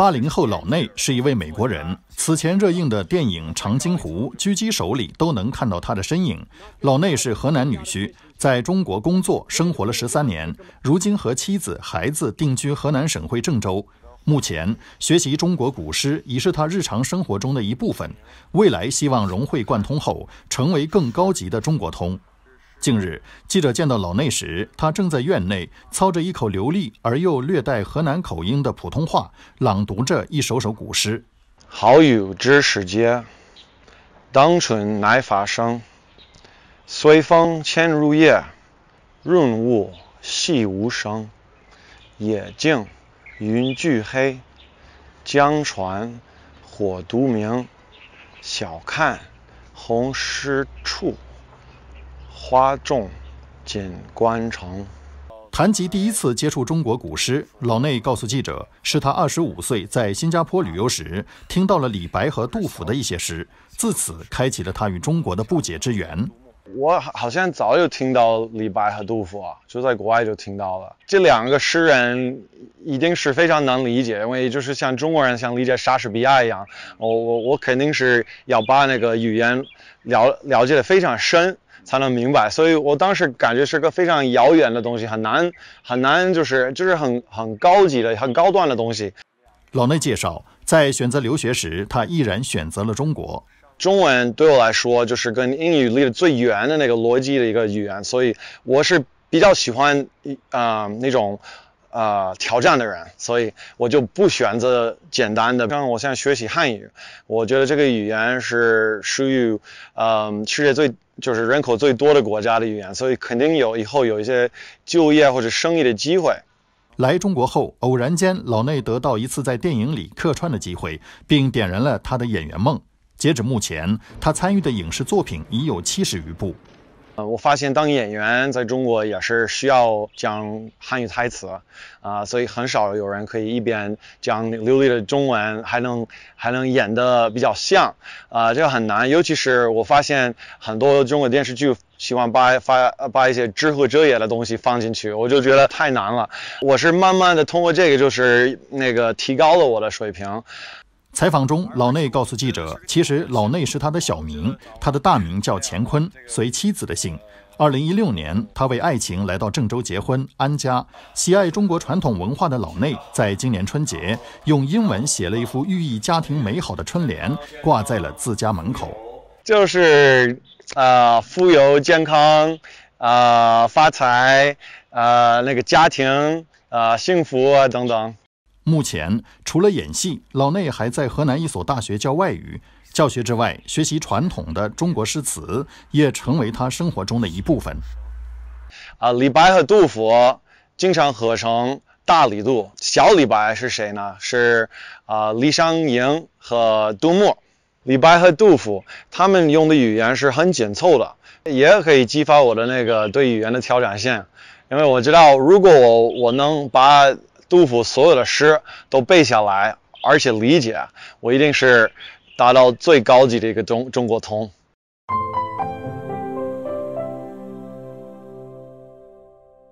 八零后老内是一位美国人，此前热映的电影《长津湖》《狙击手》里都能看到他的身影。老内是河南女婿，在中国工作生活了十三年，如今和妻子、孩子定居河南省会郑州。目前学习中国古诗已是他日常生活中的一部分，未来希望融会贯通后成为更高级的中国通。近日，记者见到老内时，他正在院内操着一口流利而又略带河南口音的普通话，朗读着一首首古诗：“好雨知时节，当春乃发生。随风潜入夜，润物细无声。野径云俱黑，江船火独明。晓看红湿处。”花重锦官城。谈及第一次接触中国古诗，老内告诉记者，是他二十五岁在新加坡旅游时听到了李白和杜甫的一些诗，自此开启了他与中国的不解之缘。我好像早就听到李白和杜甫啊，就在国外就听到了。这两个诗人一定是非常难理解，因为就是像中国人想理解莎士比亚一样，我我我肯定是要把那个语言了了解的非常深。才能明白，所以我当时感觉是个非常遥远的东西，很难很难，就是就是很很高级的、很高端的东西。老内介绍，在选择留学时，他毅然选择了中国。中文对我来说，就是跟英语离得最远的那个逻辑的一个语言，所以我是比较喜欢啊那种。呃，挑战的人，所以我就不选择简单的。像我现在学习汉语，我觉得这个语言是属于呃世界最就是人口最多的国家的语言，所以肯定有以后有一些就业或者生意的机会。来中国后，偶然间老内得到一次在电影里客串的机会，并点燃了他的演员梦。截止目前，他参与的影视作品已有七十余部。我发现当演员在中国也是需要讲汉语台词啊，所以很少有人可以一边讲流利的中文，还能还能演得比较像啊，这个很难。尤其是我发现很多中国电视剧喜欢把发把一些知乎者也的东西放进去，我就觉得太难了。我是慢慢的通过这个，就是那个提高了我的水平。采访中，老内告诉记者，其实老内是他的小名，他的大名叫乾坤，随妻子的姓。二零一六年，他为爱情来到郑州结婚安家。喜爱中国传统文化的老内，在今年春节用英文写了一幅寓意家庭美好的春联，挂在了自家门口。就是啊，富有、健康，啊，发财，啊，那个家庭，啊，幸福啊，等等。目前，除了演戏，老内还在河南一所大学教外语。教学之外，学习传统的中国诗词也成为他生活中的一部分。啊，李白和杜甫经常合成大李杜。小李白是谁呢？是啊，李商隐和杜牧。李白和杜甫他们用的语言是很紧凑的，也可以激发我的那个对语言的挑战性。因为我知道，如果我我能把杜甫所有的诗都背下来，而且理解，我一定是达到最高级的一个中中国通。